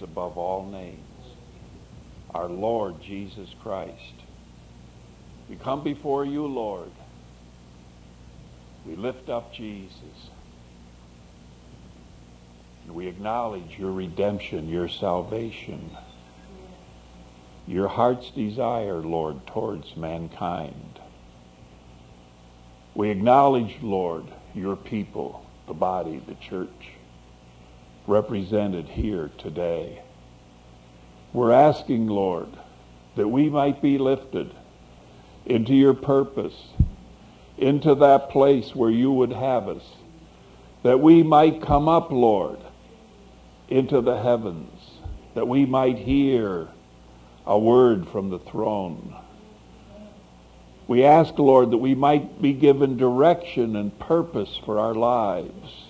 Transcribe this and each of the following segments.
that's above all names, our Lord Jesus Christ. We come before you, Lord. We lift up Jesus. And we acknowledge your redemption, your salvation, your heart's desire, Lord, towards mankind. We acknowledge, Lord, your people, the body, the church, represented here today. We're asking, Lord, that we might be lifted into your purpose, into that place where you would have us, that we might come up, Lord, into the heavens, that we might hear a word from the throne. We ask, Lord, that we might be given direction and purpose for our lives,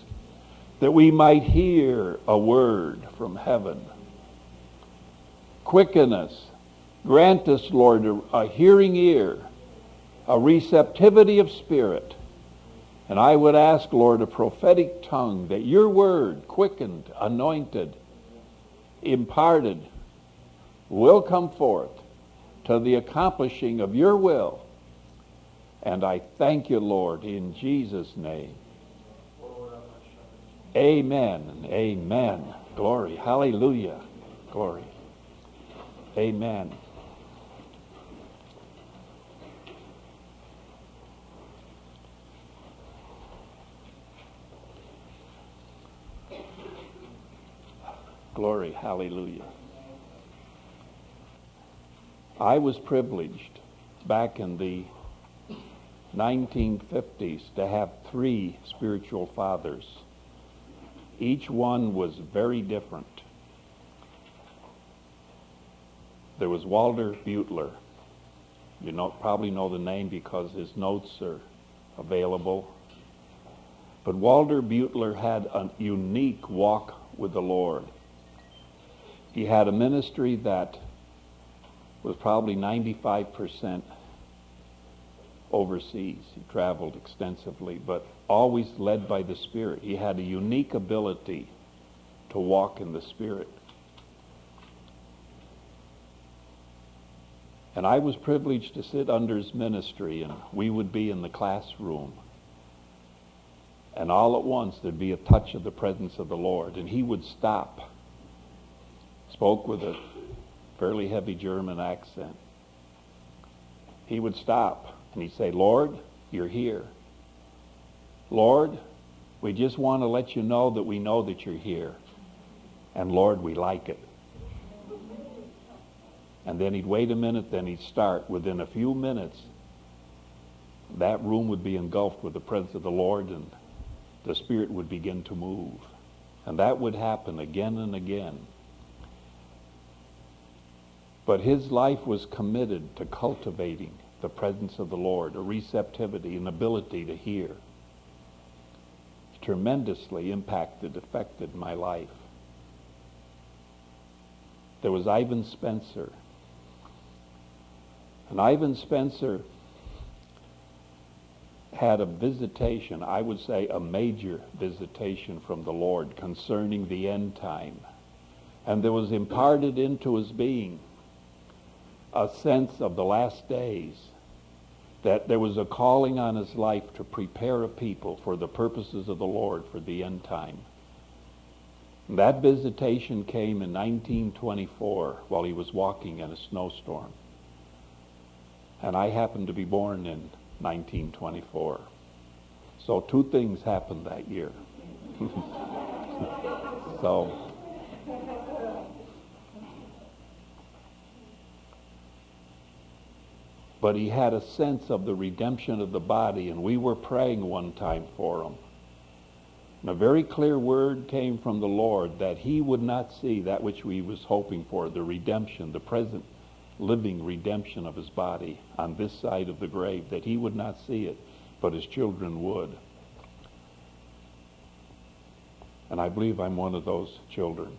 that we might hear a word from heaven. Quicken us. Grant us, Lord, a hearing ear, a receptivity of spirit. And I would ask, Lord, a prophetic tongue, that your word, quickened, anointed, imparted, will come forth to the accomplishing of your will. And I thank you, Lord, in Jesus' name. Amen. Amen. Glory. Hallelujah. Glory. Amen. Glory. Hallelujah. I was privileged back in the 1950s to have three spiritual fathers. Each one was very different. There was Walter Beuttler. You know, probably know the name because his notes are available. But Walter Beuttler had a unique walk with the Lord. He had a ministry that was probably 95% overseas. He traveled extensively, but always led by the Spirit. He had a unique ability to walk in the Spirit. And I was privileged to sit under his ministry, and we would be in the classroom. And all at once there'd be a touch of the presence of the Lord, and he would stop. Spoke with a fairly heavy German accent. He would stop and he'd say, Lord, you're here. Lord, we just want to let you know that we know that you're here. And Lord, we like it. And then he'd wait a minute, then he'd start. Within a few minutes, that room would be engulfed with the presence of the Lord and the Spirit would begin to move. And that would happen again and again. But his life was committed to cultivating the presence of the Lord, a receptivity, an ability to hear. Tremendously impacted, affected my life. There was Ivan Spencer. And Ivan Spencer had a visitation, I would say a major visitation from the Lord concerning the end time. And there was imparted into his being a sense of the last days that there was a calling on his life to prepare a people for the purposes of the Lord for the end time. That visitation came in 1924 while he was walking in a snowstorm. And I happened to be born in 1924. So two things happened that year. so but he had a sense of the redemption of the body, and we were praying one time for him. And a very clear word came from the Lord that he would not see that which we was hoping for, the redemption, the present living redemption of his body on this side of the grave, that he would not see it, but his children would. And I believe I'm one of those children.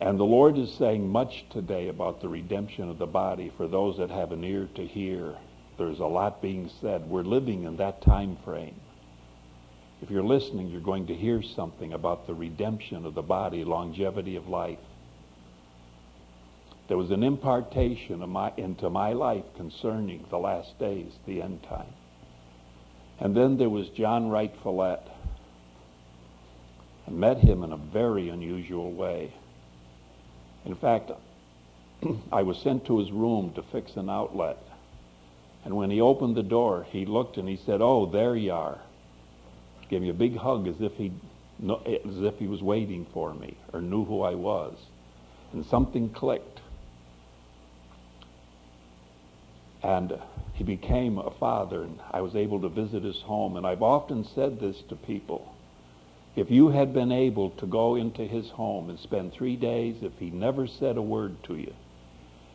And the Lord is saying much today about the redemption of the body for those that have an ear to hear. There's a lot being said. We're living in that time frame. If you're listening, you're going to hear something about the redemption of the body, longevity of life. There was an impartation my, into my life concerning the last days, the end time. And then there was John Wright Follette. I met him in a very unusual way. In fact, I was sent to his room to fix an outlet. And when he opened the door, he looked and he said, "Oh, there you are." Gave me a big hug as if he as if he was waiting for me or knew who I was. And something clicked. And he became a father, and I was able to visit his home. And I've often said this to people. If you had been able to go into his home and spend three days, if he never said a word to you,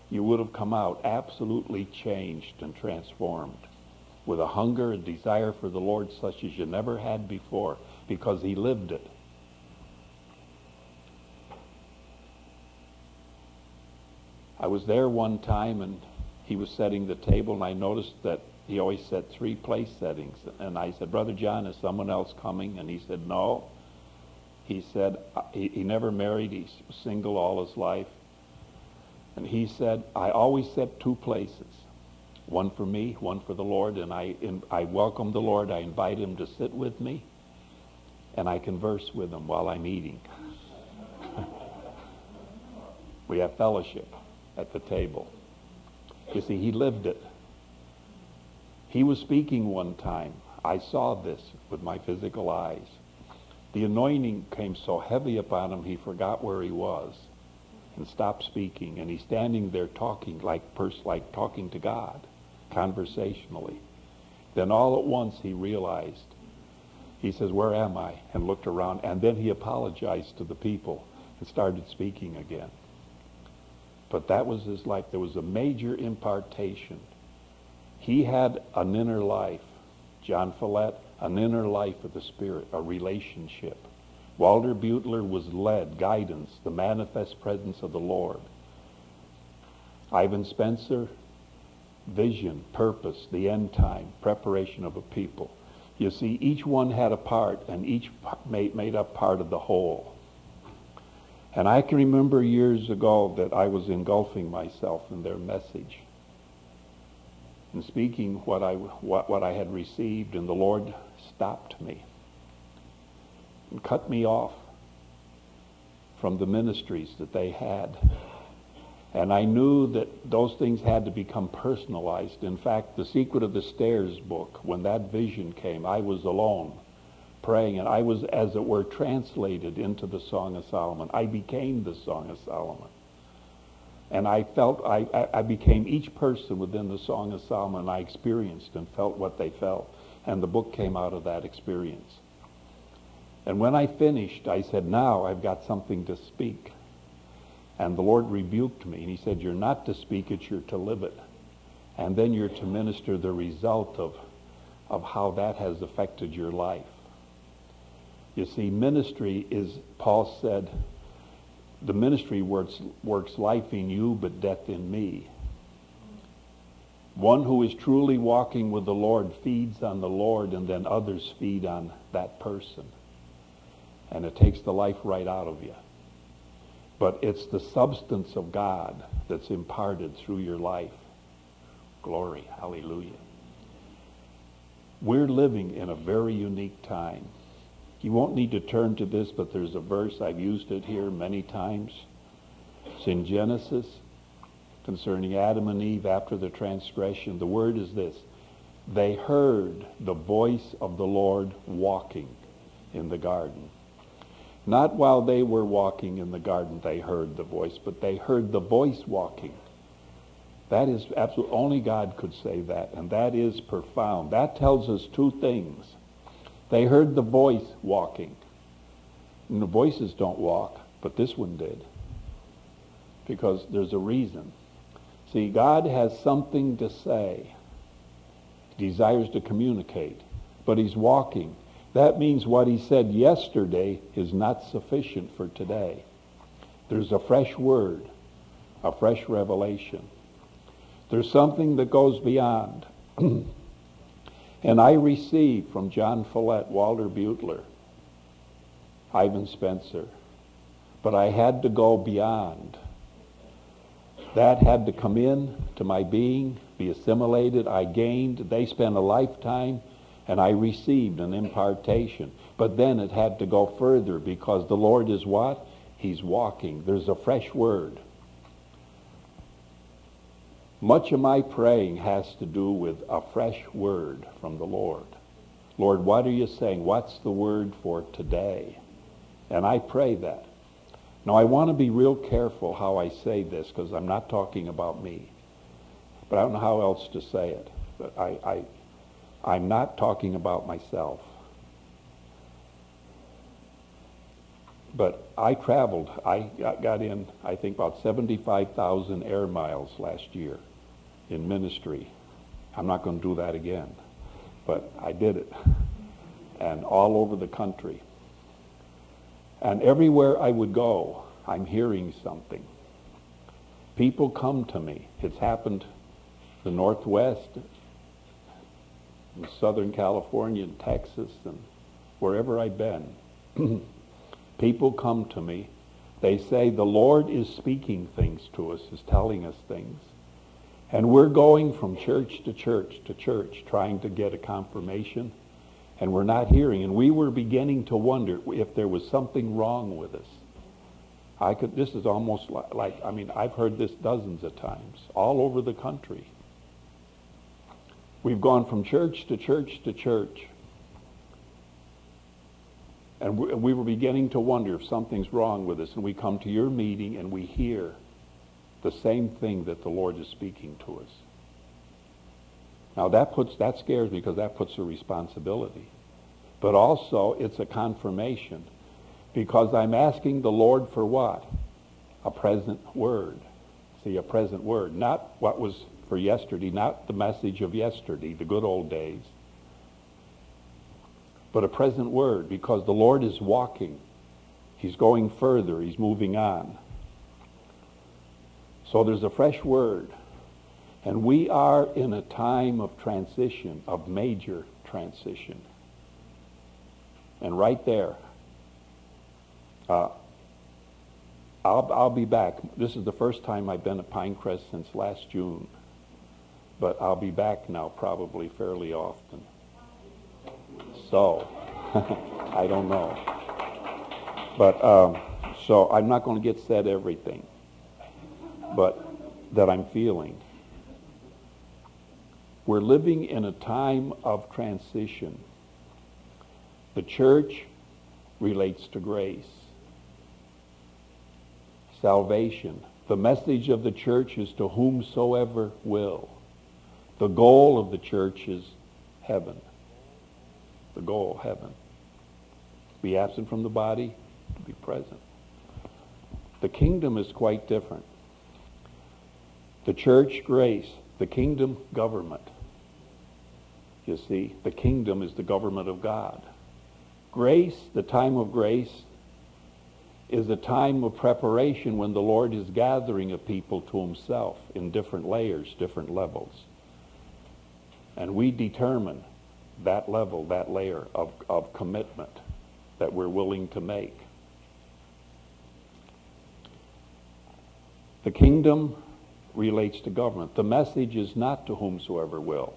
you would have come out absolutely changed and transformed with a hunger and desire for the Lord such as you never had before because he lived it. I was there one time and he was setting the table and I noticed that he always set three place settings. And I said, Brother John, is someone else coming? And he said, no. He said, he, he never married. He's single all his life. And he said, I always set two places. One for me, one for the Lord. And I, in, I welcome the Lord. I invite him to sit with me. And I converse with him while I'm eating. we have fellowship at the table. You see, he lived it. He was speaking one time. I saw this with my physical eyes. The anointing came so heavy upon him, he forgot where he was and stopped speaking. And he's standing there talking like, pers- like talking to God, conversationally. Then all at once he realized, he says, where am I? And looked around. And then he apologized to the people and started speaking again. But that was his life. There was a major impartation. He had an inner life. John Follette, an inner life of the Spirit, a relationship. Walter Beuttler was led, guidance, the manifest presence of the Lord. Ivan Spencer, vision, purpose, the end time, preparation of a people. You see, each one had a part, and each made, made up part of the whole. And I can remember years ago that I was engulfing myself in their message and speaking what I, what, what I had received, and the Lord stopped me and cut me off from the ministries that they had. And I knew that those things had to become personalized. In fact, the Secret of the Stairs book, when that vision came, I was alone praying, and I was, as it were, translated into the Song of Solomon. I became the Song of Solomon. And I felt, I, I became each person within the Song of Solomon, I experienced and felt what they felt. And the book came out of that experience. And when I finished, I said, now I've got something to speak. And the Lord rebuked me, and he said, you're not to speak it, you're to live it. And then you're to minister the result of, of how that has affected your life. You see, ministry is, Paul said, the ministry works, works life in you but death in me. One who is truly walking with the Lord feeds on the Lord and then others feed on that person. And it takes the life right out of you. But it's the substance of God that's imparted through your life. Glory. Hallelujah. We're living in a very unique time. You won't need to turn to this, but there's a verse, I've used it here many times. It's in Genesis concerning Adam and Eve after the transgression. The word is this. They heard the voice of the Lord walking in the garden. Not while they were walking in the garden they heard the voice, but they heard the voice walking. That is absolutely, only God could say that, and that is profound. That tells us two things. They heard the voice walking. And the voices don't walk, but this one did. Because there's a reason. See, God has something to say. He desires to communicate, but he's walking. That means what he said yesterday is not sufficient for today. There's a fresh word, a fresh revelation. There's something that goes beyond. And I received from John Follette, Walter Beuttler, Ivan Spencer, but I had to go beyond. That had to come in to my being, be assimilated. I gained. They spent a lifetime, and I received an impartation. But then it had to go further because the Lord is what? He's walking. There's a fresh word. Much of my praying has to do with a fresh word from the Lord. Lord, what are you saying? What's the word for today? And I pray that. Now, I want to be real careful how I say this because I'm not talking about me. But I don't know how else to say it. But I, I, I'm not talking about myself. But I traveled. I got in, I think, about 75,000 air miles last year in ministry. I'm not going to do that again. But I did it. And all over the country. And everywhere I would go, I'm hearing something. People come to me. It's happened the Northwest, in Southern California, and Texas, and wherever I've been. People come to me. They say, the Lord is speaking things to us, is telling us things. And we're going from church to church to church trying to get a confirmation, and we're not hearing. And we were beginning to wonder if there was something wrong with us. I could, this is almost like, like, I mean, I've heard this dozens of times, all over the country. We've gone from church to church to church. And we were beginning to wonder if something's wrong with us. And we come to your meeting and we hear the same thing that the Lord is speaking to us. Now that puts that scares me because that puts a responsibility. But also it's a confirmation because I'm asking the Lord for what? A present word. See, a present word. Not what was for yesterday, not the message of yesterday, the good old days, but a present word because the Lord is walking. He's going further. He's moving on. So there's a fresh word. And we are in a time of transition, of major transition. And right there, uh, I'll, I'll be back. This is the first time I've been at Pinecrest since last June. But I'll be back now probably fairly often. So, I don't know. But, um, so I'm not going to get said everything, but that I'm feeling. We're living in a time of transition. The church relates to grace, salvation. The message of the church is to whomsoever will. The goal of the church is heaven the goal, heaven. Be absent from the body, to be present. The kingdom is quite different. The church, grace. The kingdom, government. You see, the kingdom is the government of God. Grace, the time of grace, is a time of preparation when the Lord is gathering a people to himself in different layers, different levels. And we determine that level, that layer of, of commitment that we're willing to make. The kingdom relates to government. The message is not to whomsoever will.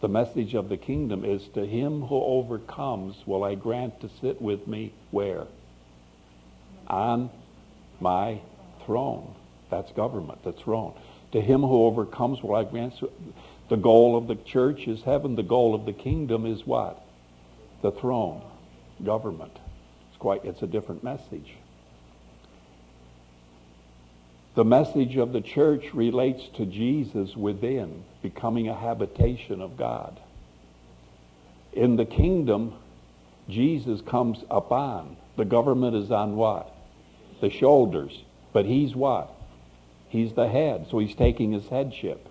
The message of the kingdom is to him who overcomes will I grant to sit with me where? On my throne. That's government, the throne. To him who overcomes will I grant the goal of the church is heaven. The goal of the kingdom is what? The throne, government. It's quite, it's a different message. The message of the church relates to Jesus within, becoming a habitation of God. In the kingdom, Jesus comes upon. The government is on what? The shoulders. But he's what? He's the head, so he's taking his headship.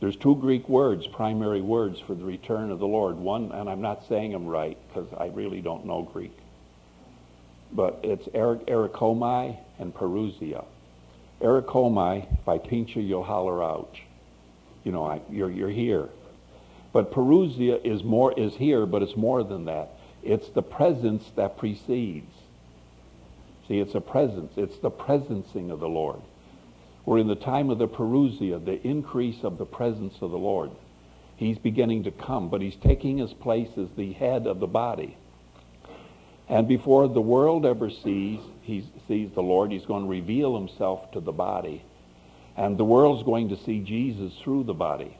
There's two Greek words, primary words for the return of the Lord. One, and I'm not saying them right because I really don't know Greek, but it's ericomai and parousia. Ericomai, if I pinch you, you'll holler ouch. You know, I, you're, you're here. But parousia is more is here, but it's more than that. It's the presence that precedes. See, it's a presence. It's the presencing of the Lord. We're in the time of the parousia, the increase of the presence of the Lord. He's beginning to come, but he's taking his place as the head of the body. And before the world ever sees, he sees the Lord, he's going to reveal himself to the body. And the world's going to see Jesus through the body.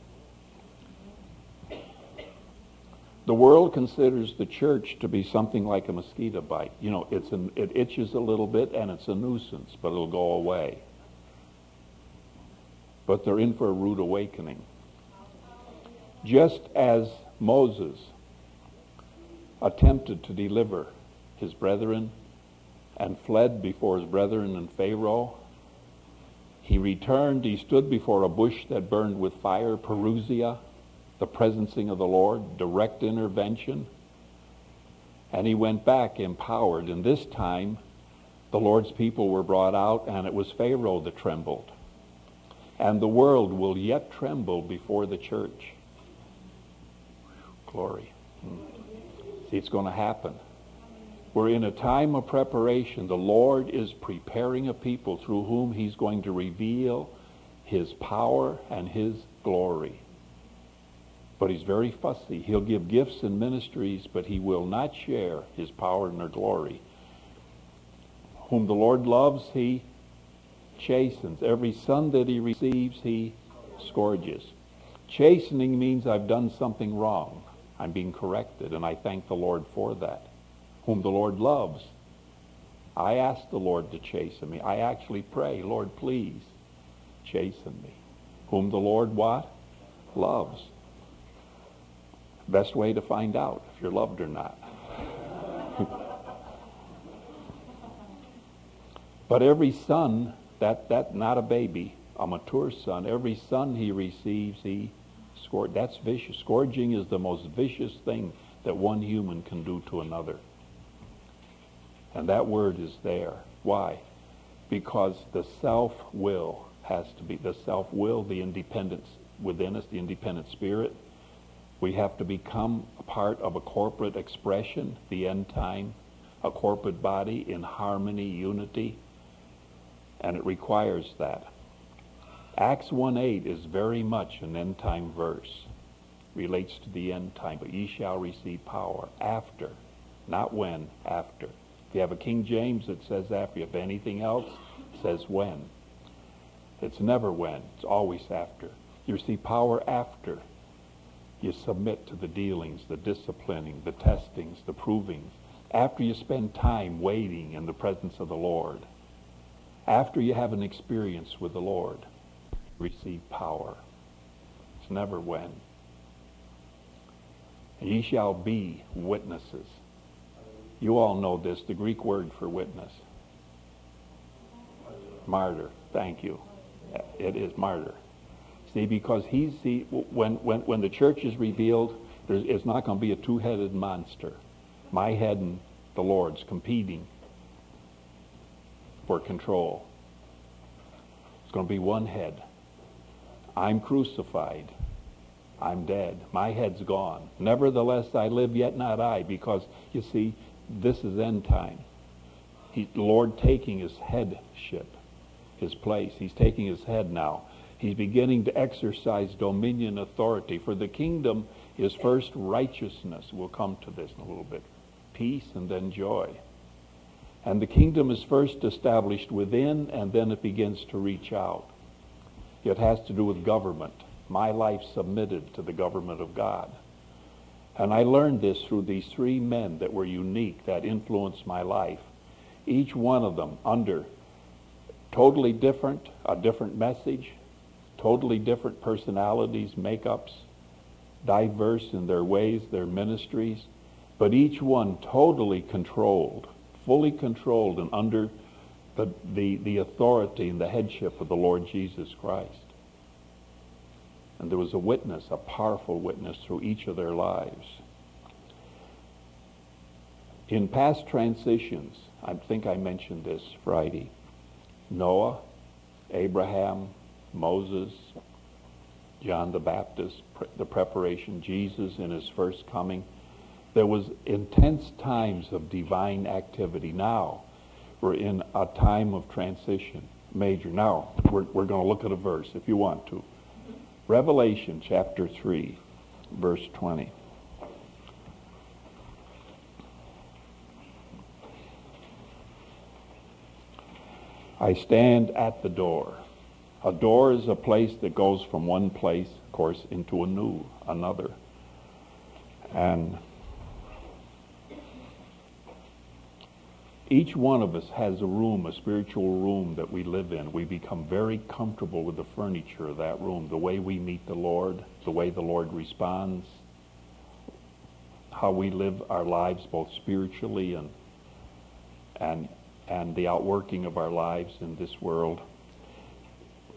The world considers the church to be something like a mosquito bite. You know, it's an, it itches a little bit and it's a nuisance, but it'll go away. But they're in for a rude awakening. Just as Moses attempted to deliver his brethren and fled before his brethren and Pharaoh, he returned, he stood before a bush that burned with fire, Parousia, the presencing of the Lord, direct intervention. And he went back empowered. And this time, the Lord's people were brought out, and it was Pharaoh that trembled. And the world will yet tremble before the church. Glory. Hmm. See, it's going to happen. We're in a time of preparation. The Lord is preparing a people through whom he's going to reveal his power and his glory but he's very fussy. He'll give gifts and ministries, but he will not share his power and their glory. Whom the Lord loves, he chastens. Every son that he receives, he scourges. Chastening means I've done something wrong. I'm being corrected, and I thank the Lord for that. Whom the Lord loves. I ask the Lord to chasten me. I actually pray, Lord, please chasten me. Whom the Lord what? Loves. Best way to find out if you're loved or not. but every son, that, that not a baby, a mature son, every son he receives, he scourge. That's vicious. Scourging is the most vicious thing that one human can do to another. And that word is there. Why? Because the self-will has to be, the self-will, the independence within us, the independent spirit, we have to become a part of a corporate expression, the end time, a corporate body in harmony, unity, and it requires that. Acts 1.8 is very much an end time verse. Relates to the end time, but ye shall receive power after, not when, after. If you have a King James, it says after. If anything else, it says when. It's never when. It's always after. You receive power after you submit to the dealings, the disciplining, the testings, the provings. After you spend time waiting in the presence of the Lord, after you have an experience with the Lord, receive power. It's never when. Ye shall be witnesses. You all know this, the Greek word for witness. Martyr. Thank you. It is martyr. See, because he's the, when, when, when the church is revealed, it's not going to be a two-headed monster. My head and the Lord's competing for control. It's going to be one head. I'm crucified. I'm dead. My head's gone. Nevertheless, I live, yet not I, because, you see, this is end time. He, Lord taking his headship, his place. He's taking his head now. He's beginning to exercise dominion authority. For the kingdom is first righteousness. We'll come to this in a little bit. Peace and then joy. And the kingdom is first established within and then it begins to reach out. It has to do with government. My life submitted to the government of God. And I learned this through these three men that were unique, that influenced my life. Each one of them under totally different, a different message, totally different personalities, makeups, diverse in their ways, their ministries, but each one totally controlled, fully controlled and under the, the, the authority and the headship of the Lord Jesus Christ. And there was a witness, a powerful witness through each of their lives. In past transitions, I think I mentioned this Friday, Noah, Abraham, Moses, John the Baptist, the preparation, Jesus in his first coming. There was intense times of divine activity. Now, we're in a time of transition, major. Now, we're, we're going to look at a verse if you want to. Revelation chapter 3, verse 20. I stand at the door. A door is a place that goes from one place, of course, into a new, another. And each one of us has a room, a spiritual room that we live in. We become very comfortable with the furniture of that room, the way we meet the Lord, the way the Lord responds, how we live our lives both spiritually and and and the outworking of our lives in this world.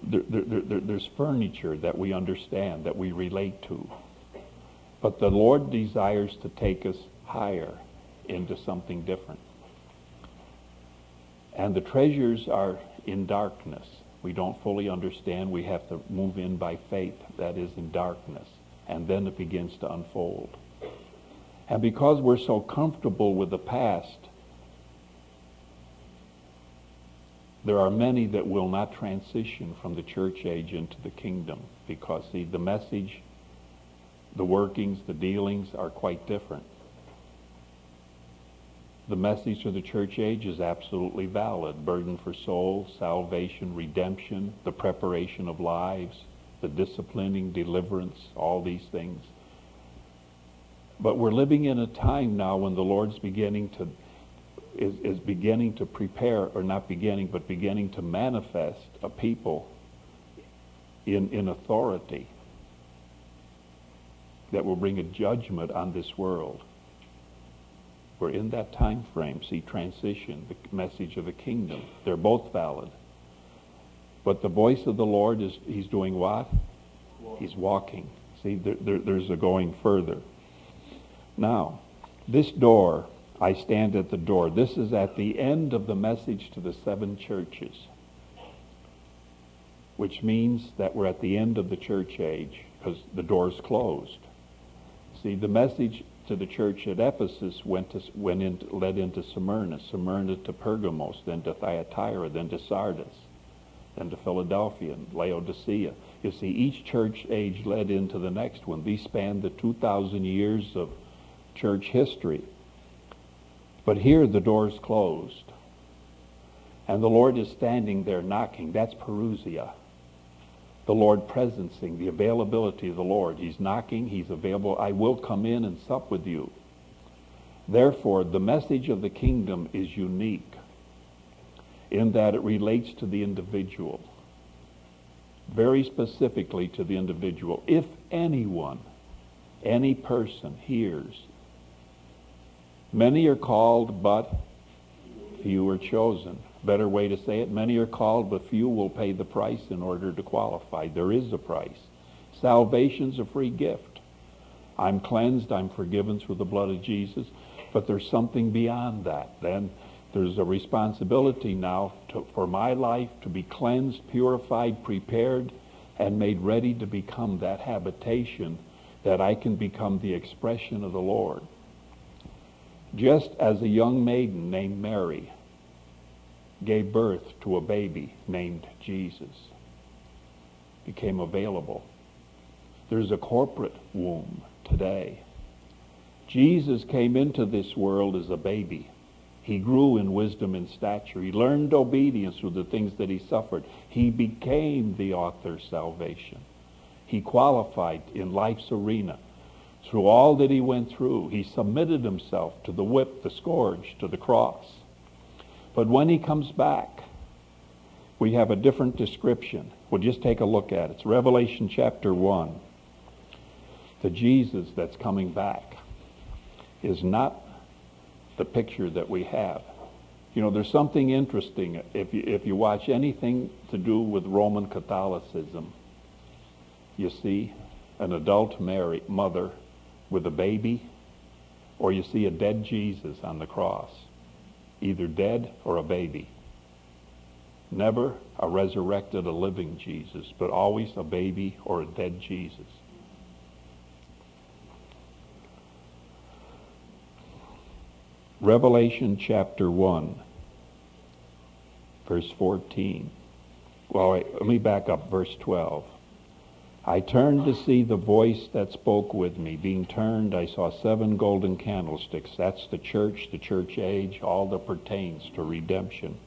There, there, there, there's furniture that we understand, that we relate to. But the Lord desires to take us higher into something different. And the treasures are in darkness. We don't fully understand. We have to move in by faith. That is in darkness. And then it begins to unfold. And because we're so comfortable with the past, there are many that will not transition from the church age into the kingdom because see the message the workings the dealings are quite different the message of the church age is absolutely valid burden for souls salvation redemption the preparation of lives the disciplining deliverance all these things but we're living in a time now when the lord's beginning to is, is beginning to prepare, or not beginning, but beginning to manifest a people in, in authority that will bring a judgment on this world. We're in that time frame. See, transition, the message of the kingdom. They're both valid. But the voice of the Lord is, he's doing what? He's walking. See, there, there, there's a going further. Now, this door I stand at the door. This is at the end of the message to the seven churches, which means that we're at the end of the church age because the door's closed. See, the message to the church at Ephesus went, to, went in, led into Smyrna, Smyrna to Pergamos, then to Thyatira, then to Sardis, then to Philadelphia and Laodicea. You see, each church age led into the next one. These spanned the 2,000 years of church history. But here the door is closed. And the Lord is standing there knocking. That's parousia. The Lord presencing, the availability of the Lord. He's knocking, he's available. I will come in and sup with you. Therefore, the message of the kingdom is unique in that it relates to the individual, very specifically to the individual. If anyone, any person hears Many are called, but few are chosen. Better way to say it, many are called, but few will pay the price in order to qualify. There is a price. Salvation's a free gift. I'm cleansed, I'm forgiven through the blood of Jesus, but there's something beyond that. Then there's a responsibility now to, for my life to be cleansed, purified, prepared, and made ready to become that habitation that I can become the expression of the Lord just as a young maiden named Mary gave birth to a baby named Jesus, became available. There's a corporate womb today. Jesus came into this world as a baby. He grew in wisdom and stature. He learned obedience through the things that he suffered. He became the author of salvation. He qualified in life's arena through all that he went through, he submitted himself to the whip, the scourge, to the cross. But when he comes back, we have a different description. We'll just take a look at it. It's Revelation chapter 1. The Jesus that's coming back is not the picture that we have. You know, there's something interesting if you, if you watch anything to do with Roman Catholicism. You see an adult Mary, mother with a baby, or you see a dead Jesus on the cross, either dead or a baby. Never a resurrected, a living Jesus, but always a baby or a dead Jesus. Revelation chapter 1, verse 14. Well, wait, let me back up, verse 12. I turned to see the voice that spoke with me. Being turned, I saw seven golden candlesticks. That's the church, the church age, all that pertains to redemption.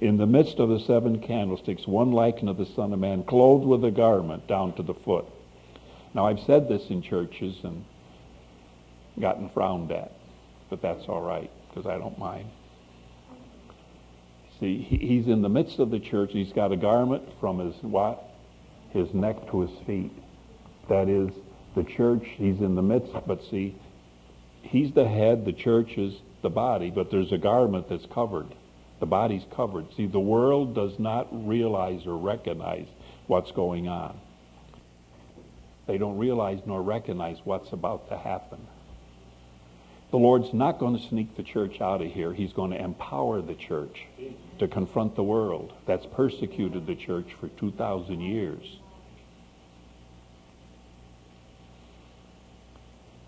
In the midst of the seven candlesticks, one like unto the Son of Man, clothed with a garment down to the foot. Now, I've said this in churches and gotten frowned at, but that's all right, because I don't mind. See, he's in the midst of the church. He's got a garment from his what? His neck to his feet. That is the church. He's in the midst, but see, he's the head, the church is the body, but there's a garment that's covered. The body's covered. See, the world does not realize or recognize what's going on. They don't realize nor recognize what's about to happen. The Lord's not going to sneak the church out of here. He's going to empower the church to confront the world that's persecuted the church for 2,000 years.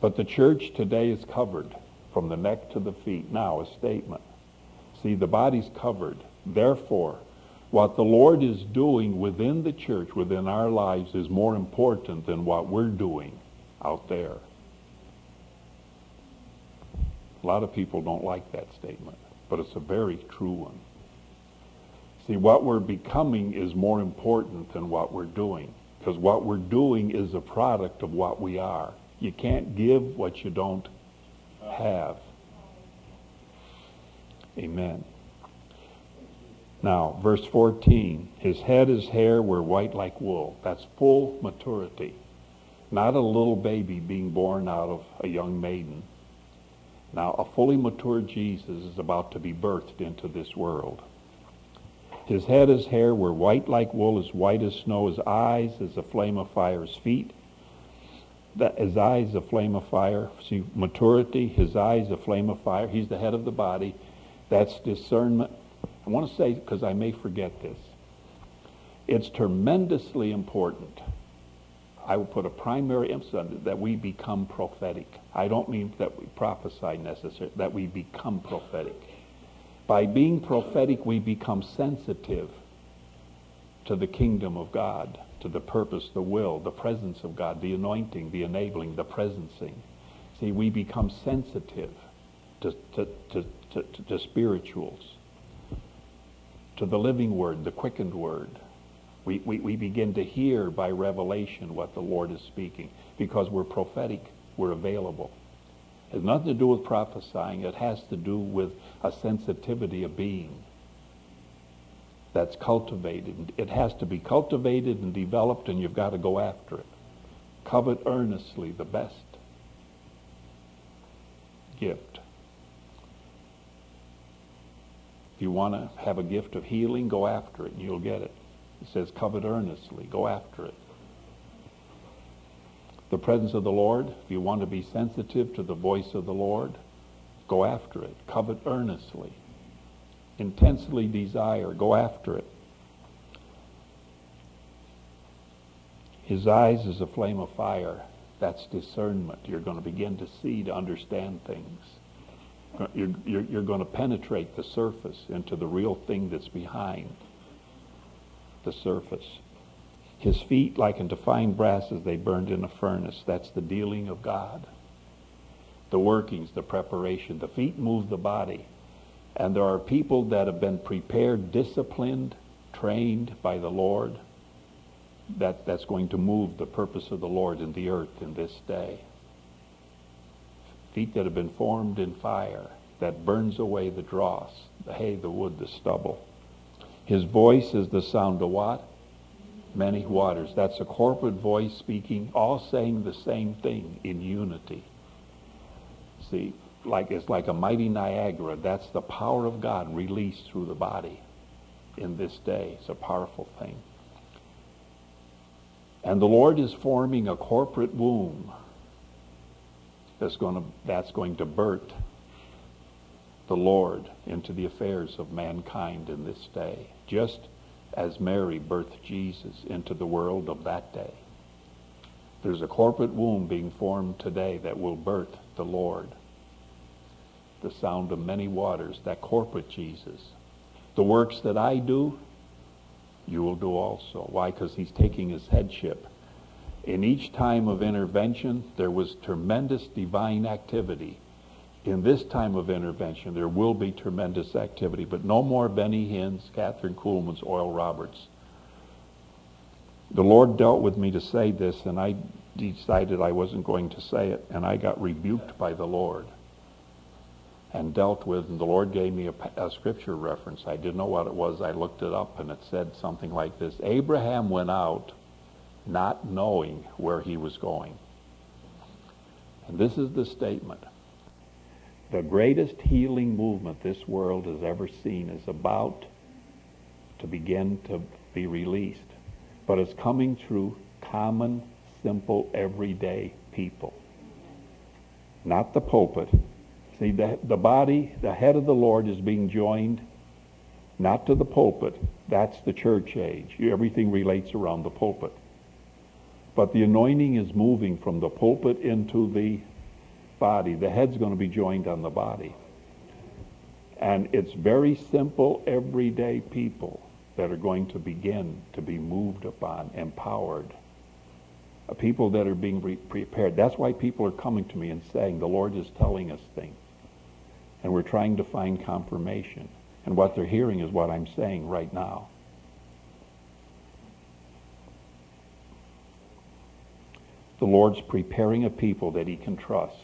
But the church today is covered from the neck to the feet. Now, a statement. See, the body's covered. Therefore, what the Lord is doing within the church, within our lives, is more important than what we're doing out there. A lot of people don't like that statement, but it's a very true one. See, what we're becoming is more important than what we're doing, because what we're doing is a product of what we are. You can't give what you don't have. Amen. Now, verse 14. His head, his hair were white like wool. That's full maturity. Not a little baby being born out of a young maiden. Now, a fully mature Jesus is about to be birthed into this world. His head, his hair were white like wool, as white as snow. His eyes as a flame of fire. His feet, that his eyes a flame of fire. See, maturity, his eyes a flame of fire. He's the head of the body. That's discernment. I want to say, because I may forget this, it's tremendously important I will put a primary emphasis on it, that we become prophetic. I don't mean that we prophesy necessarily, that we become prophetic. By being prophetic, we become sensitive to the kingdom of God, to the purpose, the will, the presence of God, the anointing, the enabling, the presencing. See, we become sensitive to, to, to, to, to spirituals, to the living word, the quickened word we, we, we begin to hear by revelation what the Lord is speaking because we're prophetic, we're available. It has nothing to do with prophesying. It has to do with a sensitivity of being that's cultivated. It has to be cultivated and developed, and you've got to go after it. Covet earnestly the best gift. If you want to have a gift of healing, go after it, and you'll get it. It says, covet earnestly. Go after it. The presence of the Lord, if you want to be sensitive to the voice of the Lord, go after it. Covet earnestly. Intensely desire. Go after it. His eyes is a flame of fire. That's discernment. You're going to begin to see, to understand things. You're, you're, you're going to penetrate the surface into the real thing that's behind the surface. His feet like unto fine brass as they burned in a furnace. That's the dealing of God. The workings, the preparation. The feet move the body. And there are people that have been prepared, disciplined, trained by the Lord. That, that's going to move the purpose of the Lord in the earth in this day. Feet that have been formed in fire, that burns away the dross, the hay, the wood, the stubble. His voice is the sound of what? Many waters. That's a corporate voice speaking, all saying the same thing in unity. See, like it's like a mighty Niagara. That's the power of God released through the body in this day. It's a powerful thing. And the Lord is forming a corporate womb that's going to, that's going to birth the Lord into the affairs of mankind in this day just as Mary birthed Jesus into the world of that day. There's a corporate womb being formed today that will birth the Lord. The sound of many waters, that corporate Jesus. The works that I do, you will do also. Why? Because he's taking his headship. In each time of intervention, there was tremendous divine activity. In this time of intervention, there will be tremendous activity, but no more Benny Hinn's, Kathryn Kuhlman's, Oral Roberts the Lord dealt with me to say this, and I decided I wasn't going to say it, and I got rebuked by the Lord and dealt with, and the Lord gave me a, a, scripture reference. I didn't know what it was. I looked it up, and it said something like this Abraham went out not knowing where he was going. And this is the statement. The greatest healing movement this world has ever seen is about to begin to be released but it's coming through common, simple, everyday people. Not the pulpit. See, the, the body, the head of the Lord is being joined not to the pulpit. That's the church age. Everything relates around the pulpit. But the anointing is moving from the pulpit into the body. The head's going to be joined on the body. And it's very simple, everyday people that are going to begin to be moved upon, empowered. Uh, people that are being re- prepared. That's why people are coming to me and saying, the Lord is telling us things. And we're trying to find confirmation. And what they're hearing is what I'm saying right now. The Lord's preparing a people that he can trust.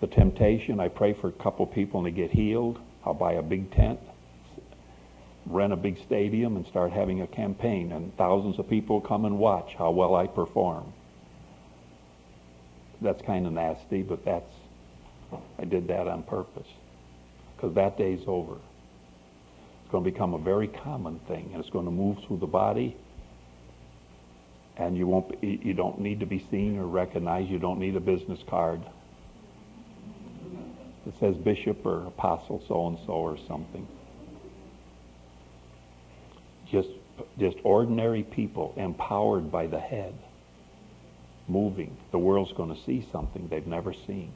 The temptation, I pray for a couple people and they get healed. I'll buy a big tent rent a big stadium and start having a campaign, and thousands of people come and watch how well I perform. That's kind of nasty, but that's, I did that on purpose. Because that day's over. It's going to become a very common thing, and it's going to move through the body. And you won't, Be, you don't need to be seen or recognized. You don't need a business card that says bishop or apostle so and so or something just just ordinary people empowered by the head moving the world's going to see something they've never seen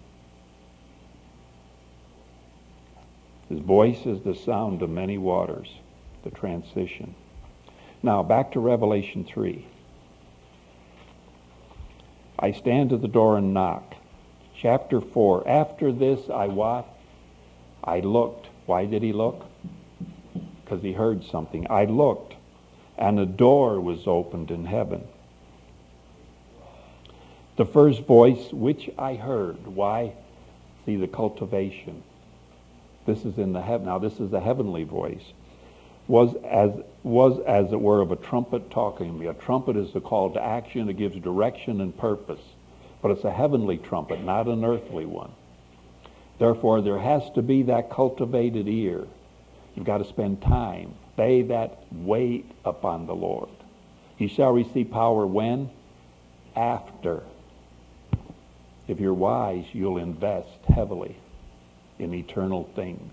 his voice is the sound of many waters the transition now back to revelation 3 i stand at the door and knock chapter 4 after this i what i looked why did he look because he heard something. I looked, and a door was opened in heaven. The first voice which I heard, why? See the cultivation. This is in the heaven. Now this is the heavenly voice. Was as was as it were of a trumpet talking to me. A trumpet is the call to action. It gives direction and purpose. But it's a heavenly trumpet, not an earthly one. Therefore, there has to be that cultivated ear You've got to spend time. They that wait upon the Lord. He shall receive power when? After. If you're wise, you'll invest heavily in eternal things.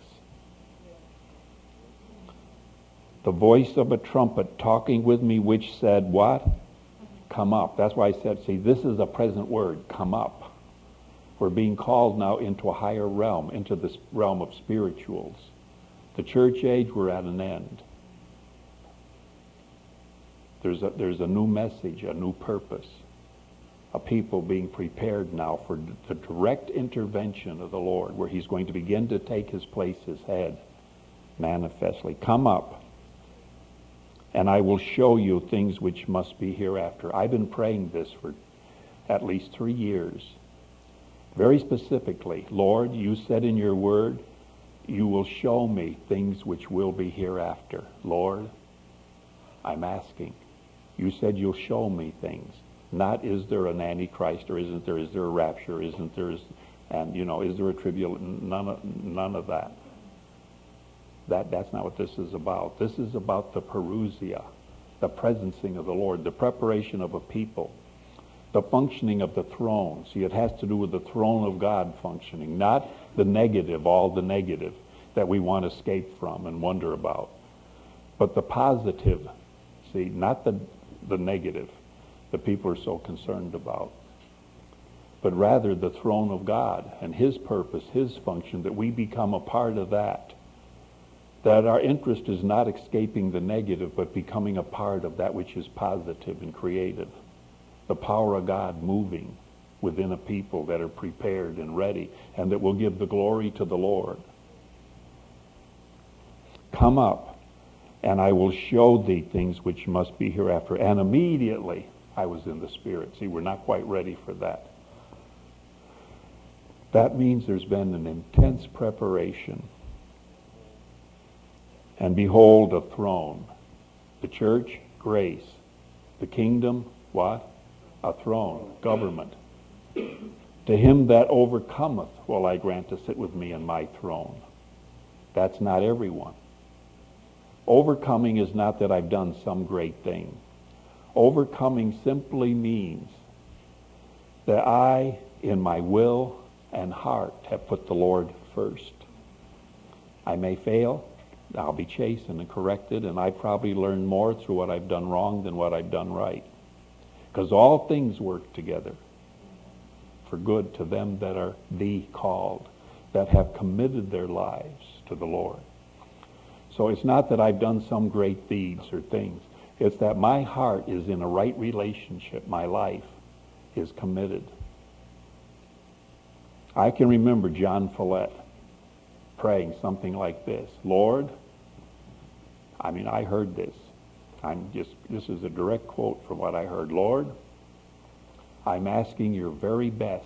The voice of a trumpet talking with me, which said, What? Come up. That's why I said, see, this is a present word. Come up. We're being called now into a higher realm, into this realm of spirituals. The church age, we're at an end. There's a, there's a new message, a new purpose, a people being prepared now for the direct intervention of the Lord, where he's going to begin to take his place, his head, manifestly. Come up, and I will show you things which must be hereafter. I've been praying this for at least three years. Very specifically, Lord, you said in your word, you will show me things which will be hereafter. Lord, I'm asking. You said you'll show me things. Not is there an antichrist or isn't there? Is there a rapture? Isn't there? And you know, is there a tribulation? None of none of that. That that's not what this is about. This is about the parousia, the presencing of the Lord, the preparation of a people, the functioning of the throne. See, it has to do with the throne of God functioning, not the negative, all the negative that we want to escape from and wonder about. but the positive, see, not the, the negative that people are so concerned about, but rather the throne of God and his purpose, his function, that we become a part of that. That our interest is not escaping the negative, but becoming a part of that which is positive and creative. The power of God moving within a people that are prepared and ready and that will give the glory to the Lord. Come up, and I will show thee things which must be hereafter. And immediately I was in the Spirit. See, we're not quite ready for that. That means there's been an intense preparation. And behold, a throne. The church, grace. The kingdom, what? A throne, government. To him that overcometh will I grant to sit with me in my throne. That's not everyone. Overcoming is not that I've done some great thing. Overcoming simply means that I, in my will and heart, have put the Lord first. I may fail. I'll be chastened and corrected, and I probably learn more through what I've done wrong than what I've done right. Because all things work together for good to them that are the called, that have committed their lives to the Lord. So it's not that I've done some great deeds or things. It's that my heart is in a right relationship. My life is committed. I can remember John Follette praying something like this Lord, I mean, I heard this. I'm just, this is a direct quote from what I heard. Lord, I'm asking your very best,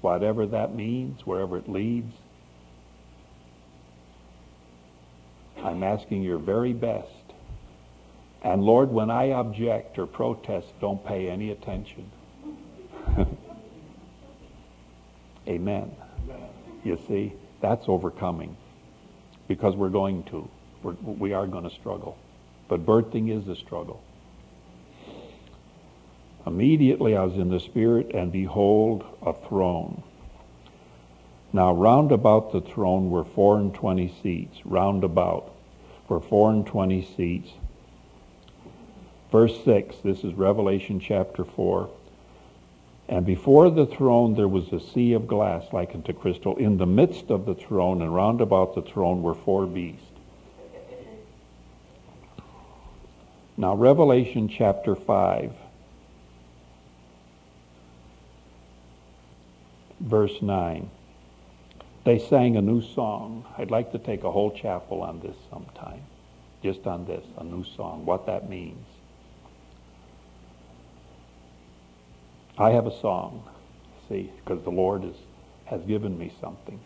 whatever that means, wherever it leads. I'm asking your very best. And Lord, when I object or protest, don't pay any attention. Amen. You see, that's overcoming because we're going to. We're, we are going to struggle. But birthing is a struggle. Immediately I was in the Spirit, and behold, a throne. Now, round about the throne were four and twenty seats. Round about were four and twenty seats. Verse 6, this is Revelation chapter 4. And before the throne there was a sea of glass like unto crystal. In the midst of the throne and round about the throne were four beasts. Now, Revelation chapter 5 verse 9. They sang a new song. I'd like to take a whole chapel on this sometime. Just on this, a new song, what that means. I have a song, see, because the Lord is, has given me something.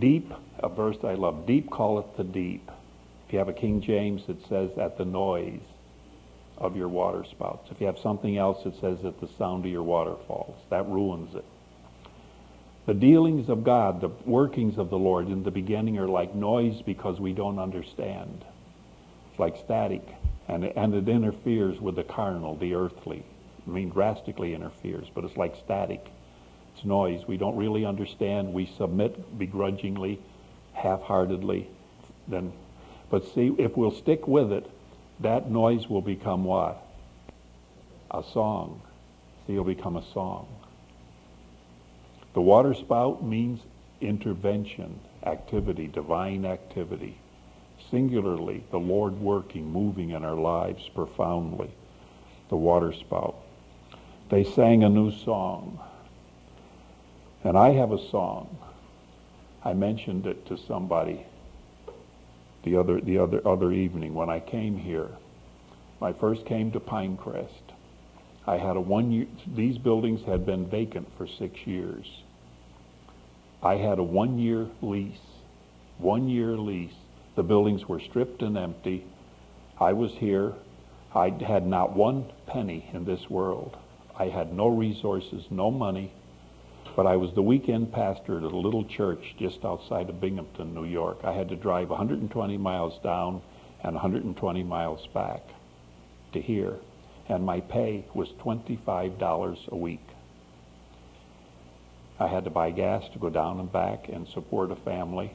Deep, a verse I love, deep calleth the deep. If you have a King James, it says at the noise of your water spouts. If you have something else, it says at the sound of your waterfalls. That ruins it. The dealings of God, the workings of the Lord in the beginning are like noise because we don't understand. It's like static, and, and it interferes with the carnal, the earthly. I mean, drastically interferes, but it's like static. It's noise. We don't really understand. We submit begrudgingly, half-heartedly. Then, but see, if we'll stick with it, that noise will become what? A song. See, it'll become a song. The water spout means intervention, activity, divine activity. Singularly, the Lord working, moving in our lives profoundly. The water spout. They sang a new song. And I have a song. I mentioned it to somebody the other the other other evening when I came here. I first came to Pinecrest. I had a one year. These buildings had been vacant for six years. I had a one year lease. One year lease. The buildings were stripped and empty. I was here. I had not one penny in this world. I had no resources, no money, but I was the weekend pastor at a little church just outside of Binghamton, New York. I had to drive 120 miles down and 120 miles back to here, and my pay was $25 a week. I had to buy gas to go down and back and support a family.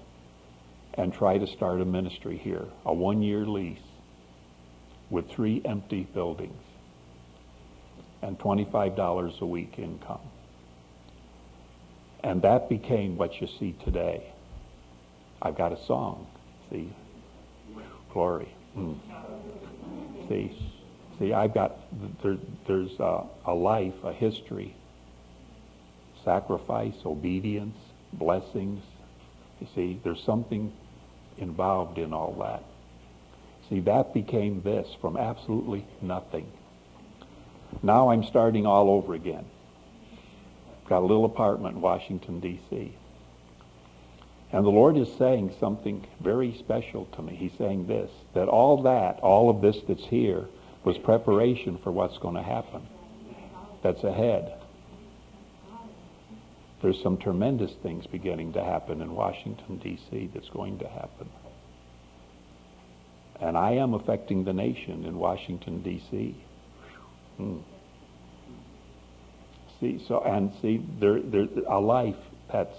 and try to start a ministry here, a one-year lease with three empty buildings and $25 a week income. And that became what you see today. I've got a song. See? Glory. Mm. See? See, I've got, there, there's a, a life, a history, sacrifice, obedience, blessings. You see, there's something involved in all that. See, that became this from absolutely nothing. Now I'm starting all over again. Got a little apartment in Washington, D.C. And the Lord is saying something very special to me. He's saying this, that all that, all of this that's here, was preparation for what's going to happen. That's ahead. There's some tremendous things beginning to happen in Washington, D.C. that's going to happen. And I am affecting the nation in Washington, D.C. Hmm. See, so, and see, there, there, a life that's,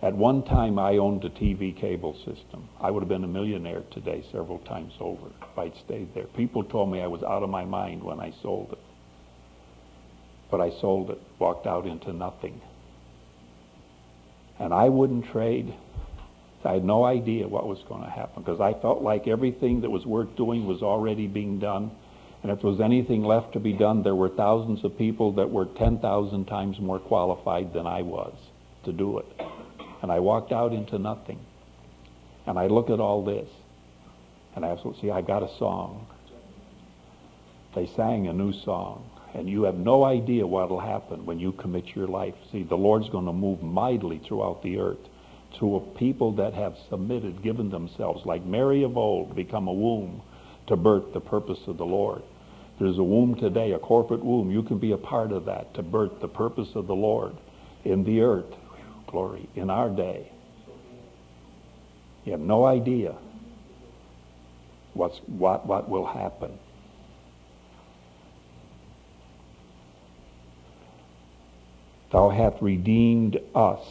at one time I owned a TV cable system. I would have been a millionaire today several times over if I'd stayed there. People told me I was out of my mind when I sold it. But I sold it, walked out into nothing. And I wouldn't trade I had no idea what was going to happen because I felt like everything that was worth doing was already being done. And if there was anything left to be done, there were thousands of people that were 10,000 times more qualified than I was to do it. And I walked out into nothing. And I look at all this. And I also see, I got a song. They sang a new song. And you have no idea what will happen when you commit your life. See, the Lord's going to move mightily throughout the earth to a people that have submitted, given themselves, like Mary of old, become a womb to birth the purpose of the Lord. There's a womb today, a corporate womb. You can be a part of that to birth the purpose of the Lord in the earth. Glory. In our day. You have no idea what's, what, what will happen. Thou hast redeemed us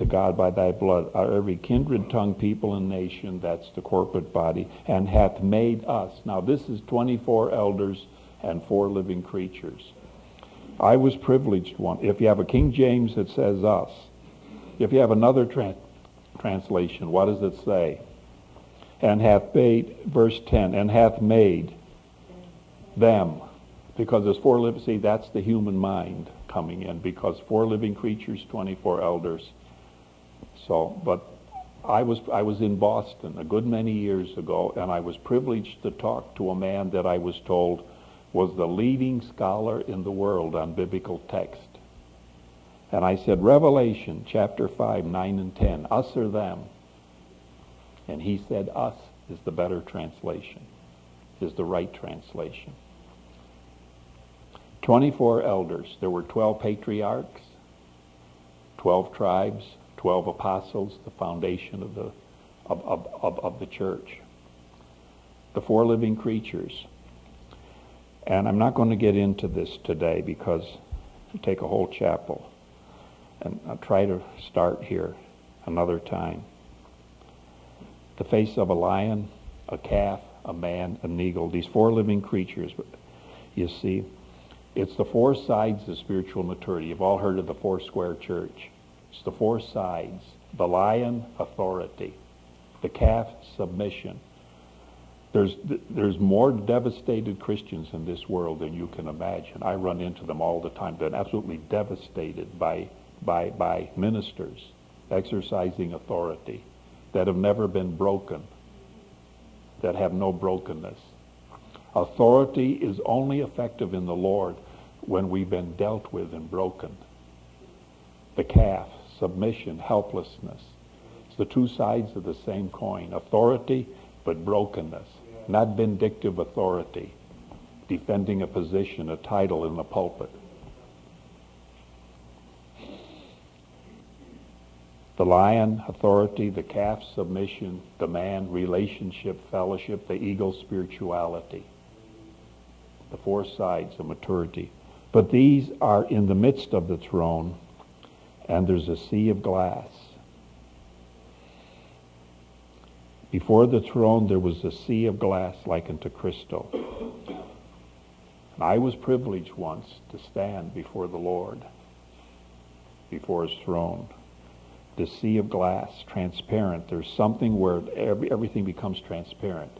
to God by thy blood are every kindred, tongue, people, and nation, that's the corporate body, and hath made us. Now this is 24 elders and four living creatures. I was privileged one. If you have a King James that says us, if you have another tra- translation, what does it say? And hath made, verse 10, and hath made them. Because there's four living, see, that's the human mind coming in. Because four living creatures, 24 elders, so, but I was I was in Boston a good many years ago, and I was privileged to talk to a man that I was told was the leading scholar in the world on biblical text. And I said, Revelation chapter 5, 9 and 10, us or them? And he said, us is the better translation, is the right translation. 24 elders. There were 12 patriarchs, 12 tribes, 12 apostles, the foundation of the, of, of, of, of the church. The four living creatures. And I'm not going to get into this today because it take a whole chapel. And I'll try to start here another time. The face of a lion, a calf, a man, an eagle, these four living creatures, you see, it's the four sides of spiritual maturity. You've all heard of the four square church. It's the four sides. The lion, authority. The calf, submission. There's, there's more devastated Christians in this world than you can imagine. I run into them all the time. They're absolutely devastated by, by, by ministers exercising authority that have never been broken, that have no brokenness. Authority is only effective in the Lord when we've been dealt with and broken. The calf, submission, helplessness. It's the two sides of the same coin. Authority, but brokenness. Not vindictive authority, defending a position, a title in the pulpit. The lion, authority, the calf, submission, the man, relationship, fellowship, the eagle, spirituality. The four sides of maturity. But these are in the midst of the throne and there's a sea of glass. Before the throne there was a sea of glass like unto crystal. And I was privileged once to stand before the Lord, before his throne. The sea of glass, transparent. There's something where every, everything becomes transparent.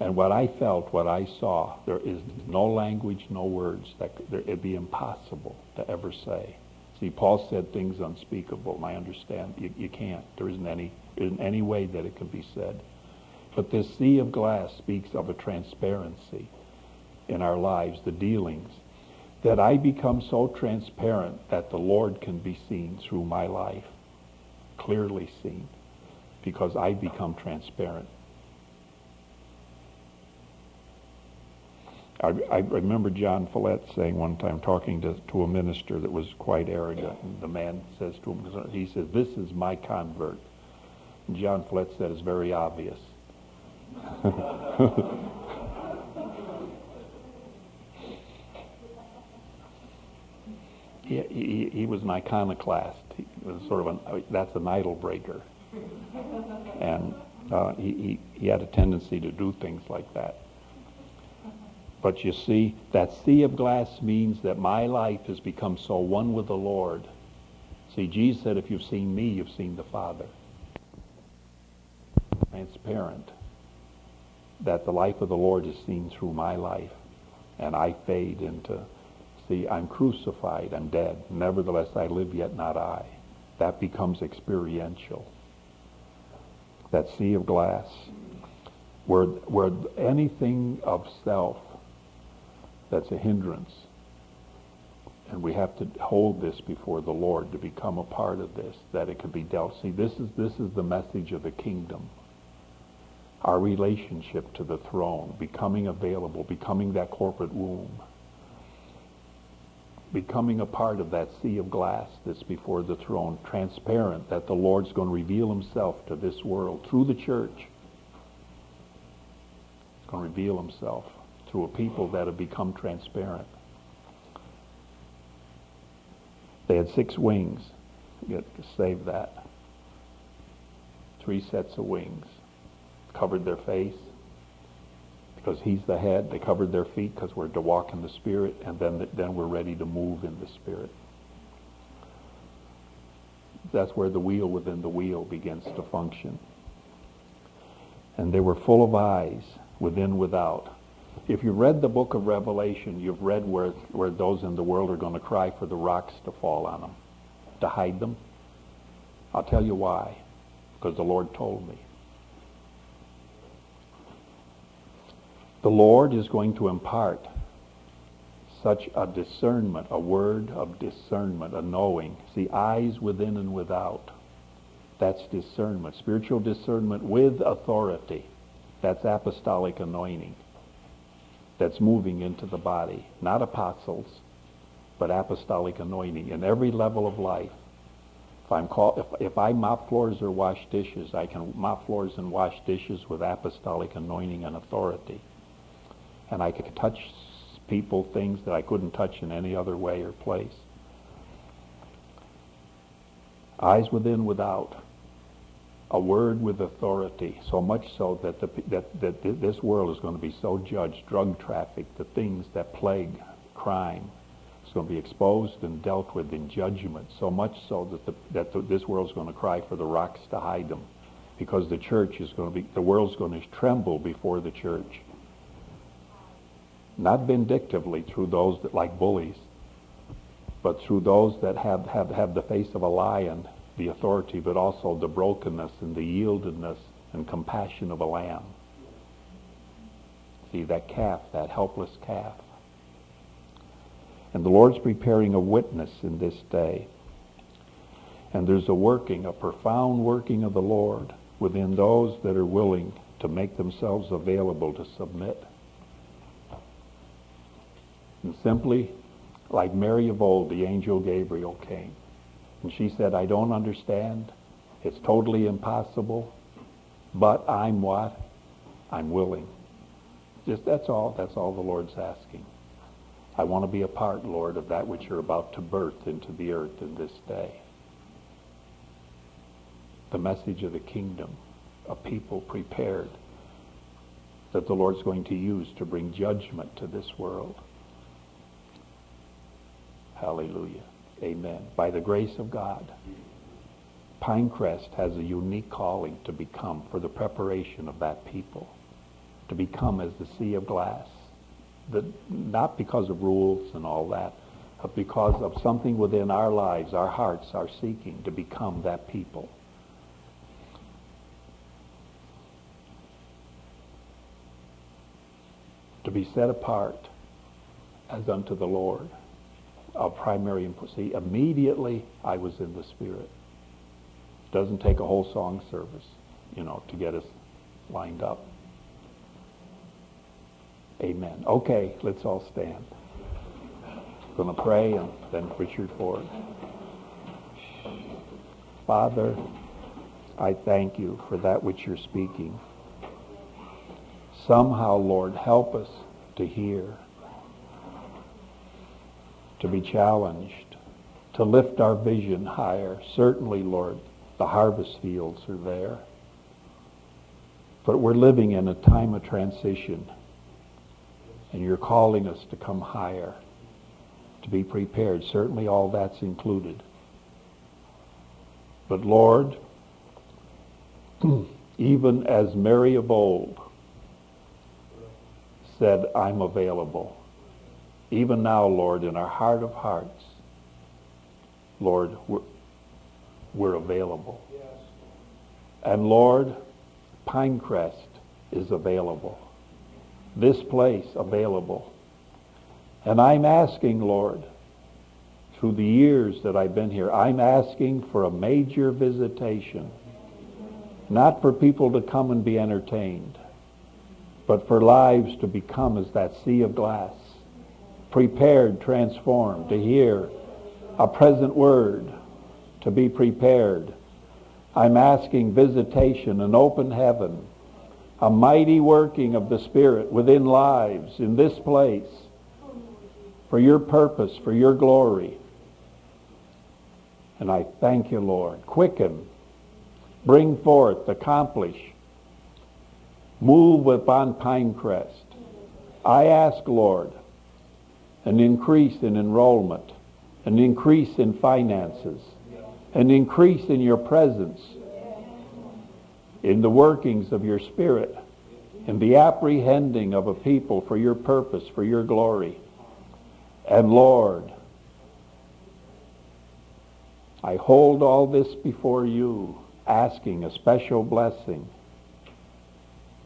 And what I felt, what I saw, there is no language, no words that it'd be impossible to ever say. See, Paul said things unspeakable, and I understand you, you can't. There isn't any, isn't any way that it can be said. But this sea of glass speaks of a transparency in our lives, the dealings, that I become so transparent that the Lord can be seen through my life, clearly seen, because I become transparent. I, I, remember John Follette saying one time, talking to, to a minister that was quite arrogant, and the man says to him, he says, this is my convert. And John Follette said, it's very obvious. he, he, he, was an iconoclast. He was sort of an, that's an idol breaker. And uh, he, he, he had a tendency to do things like that. But you see, that sea of glass means that my life has become so one with the Lord. See, Jesus said, if you've seen me, you've seen the Father. Transparent. That the life of the Lord is seen through my life. And I fade into, see, I'm crucified, I'm dead. Nevertheless, I live, yet not I. That becomes experiential. That sea of glass. Where, where anything of self that's a hindrance. And we have to hold this before the Lord to become a part of this, that it can be dealt. See, this is, this is the message of the kingdom. Our relationship to the throne, becoming available, becoming that corporate womb, becoming a part of that sea of glass that's before the throne, transparent that the Lord's going to reveal himself to this world through the church. He's going to reveal himself through a people that have become transparent. They had six wings. You to save that. Three sets of wings. Covered their face because he's the head. They covered their feet because we're to walk in the Spirit, and then, then we're ready to move in the Spirit. That's where the wheel within the wheel begins to function. And they were full of eyes, within, without. If you read the book of Revelation, you've read where, where those in the world are going to cry for the rocks to fall on them, to hide them. I'll tell you why. Because the Lord told me. The Lord is going to impart such a discernment, a word of discernment, a knowing. See, eyes within and without. That's discernment. Spiritual discernment with authority. That's apostolic anointing that's moving into the body. Not apostles, but apostolic anointing in every level of life. If, I'm called, if, if I mop floors or wash dishes, I can mop floors and wash dishes with apostolic anointing and authority. And I can touch people, things that I couldn't touch in any other way or place. Eyes within, without a word with authority, so much so that, the, that, that this world is going to be so judged, drug traffic, the things that plague crime, is going to be exposed and dealt with in judgment, so much so that, the, that the, this world is going to cry for the rocks to hide them, because the church is going to be, the world's going to tremble before the church. Not vindictively through those that like bullies, but through those that have, have, have the face of a lion the authority, but also the brokenness and the yieldedness and compassion of a lamb. See, that calf, that helpless calf. And the Lord's preparing a witness in this day. And there's a working, a profound working of the Lord within those that are willing to make themselves available to submit. And simply, like Mary of old, the angel Gabriel came. And she said, I don't understand. It's totally impossible. But I'm what? I'm willing. Just that's all. That's all the Lord's asking. I want to be a part, Lord, of that which you're about to birth into the earth in this day. The message of the kingdom. a people prepared that the Lord's going to use to bring judgment to this world. Hallelujah. Amen. By the grace of God, Pinecrest has a unique calling to become for the preparation of that people, to become as the sea of glass. That, not because of rules and all that, but because of something within our lives, our hearts are seeking to become that people. To be set apart as unto the Lord. Of primary importance. See, immediately I was in the Spirit. It doesn't take a whole song service, you know, to get us lined up. Amen. Okay, let's all stand. Going to pray and then Richard Ford. Father, I thank you for that which you're speaking. Somehow, Lord, help us to hear to be challenged, to lift our vision higher. Certainly, Lord, the harvest fields are there. But we're living in a time of transition. And you're calling us to come higher, to be prepared. Certainly all that's included. But Lord, even as Mary of old said, I'm available even now, Lord, in our heart of hearts, Lord, we're, we're available. And Lord, Pinecrest is available. This place available. And I'm asking, Lord, through the years that I've been here, I'm asking for a major visitation. Not for people to come and be entertained, but for lives to become as that sea of glass prepared, transformed, to hear a present word, to be prepared. I'm asking visitation, an open heaven, a mighty working of the Spirit within lives in this place for your purpose, for your glory. And I thank you, Lord. Quicken, bring forth, accomplish, move upon Pinecrest. I ask, Lord, an increase in enrollment, an increase in finances, an increase in your presence, in the workings of your spirit, in the apprehending of a people for your purpose, for your glory. And Lord, I hold all this before you, asking a special blessing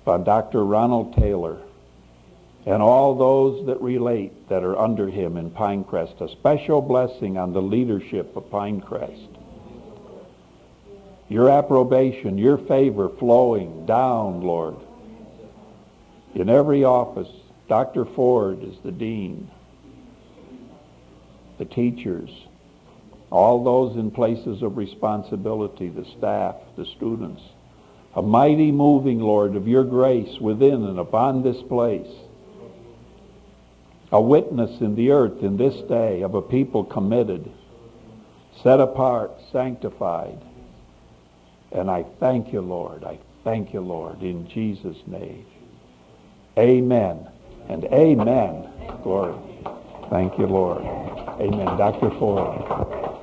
by Dr. Ronald Taylor, and all those that relate that are under him in Pinecrest. A special blessing on the leadership of Pinecrest. Your approbation, your favor flowing down, Lord. In every office, Dr. Ford is the dean, the teachers, all those in places of responsibility, the staff, the students. A mighty moving, Lord, of your grace within and upon this place a witness in the earth in this day of a people committed, set apart, sanctified. And I thank you, Lord. I thank you, Lord, in Jesus' name. Amen and amen. Glory. Thank you, Lord. Amen. Dr. Ford.